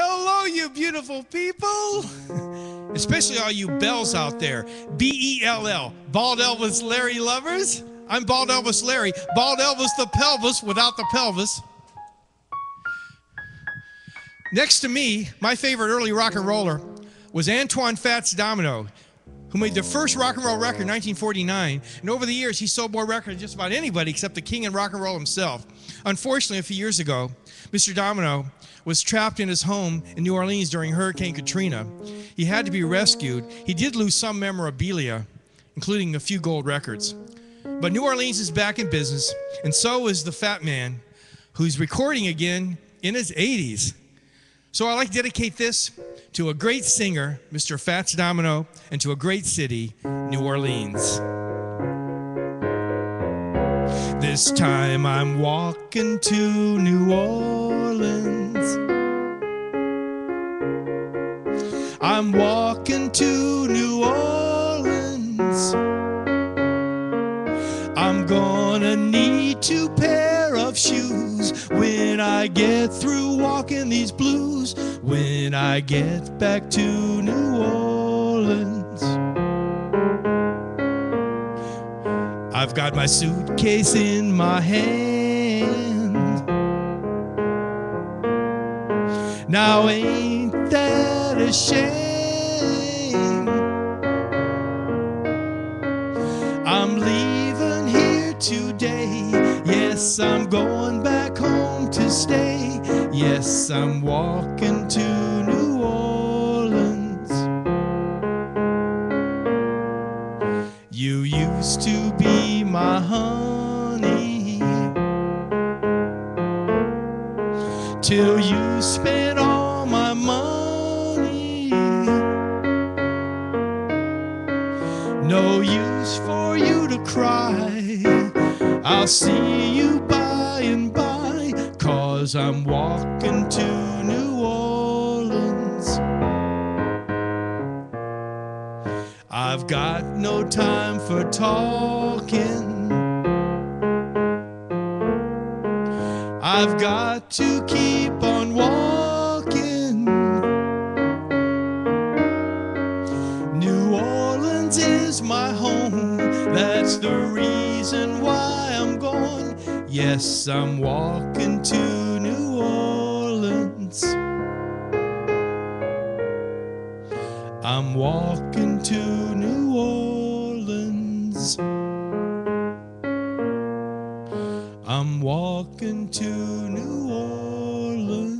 Hello, you beautiful people. Especially all you bells out there. B E L L. Bald Elvis Larry lovers. I'm Bald Elvis Larry. Bald Elvis the pelvis without the pelvis. Next to me, my favorite early rock and roller was Antoine Fats Domino, who made the first rock and roll record in 1949. And over the years, he sold more records than just about anybody except the king of rock and roll himself. Unfortunately, a few years ago, Mr. Domino was trapped in his home in New Orleans during Hurricane Katrina. He had to be rescued. He did lose some memorabilia, including a few gold records. But New Orleans is back in business, and so is the Fat Man, who's recording again in his 80s. So I like to dedicate this to a great singer, Mr. Fats Domino, and to a great city, New Orleans. This time I'm walking to New Orleans. I'm walking to New Orleans. I'm gonna need two pair of shoes when I get through walking these blues. When I get back to New Orleans. I've got my suitcase in my hand. Now, ain't that a shame? Yes, I'm going back home to stay. Yes, I'm walking to New Orleans. You used to be my honey till you spent all my money. No use for you to cry. I'll see you by and by, cause I'm walking to New Orleans. I've got no time for talking. I've got to keep on walking. New Orleans is my home. That's the reason why I'm going. Yes, I'm walking to New Orleans. I'm walking to New Orleans. I'm walking to New Orleans.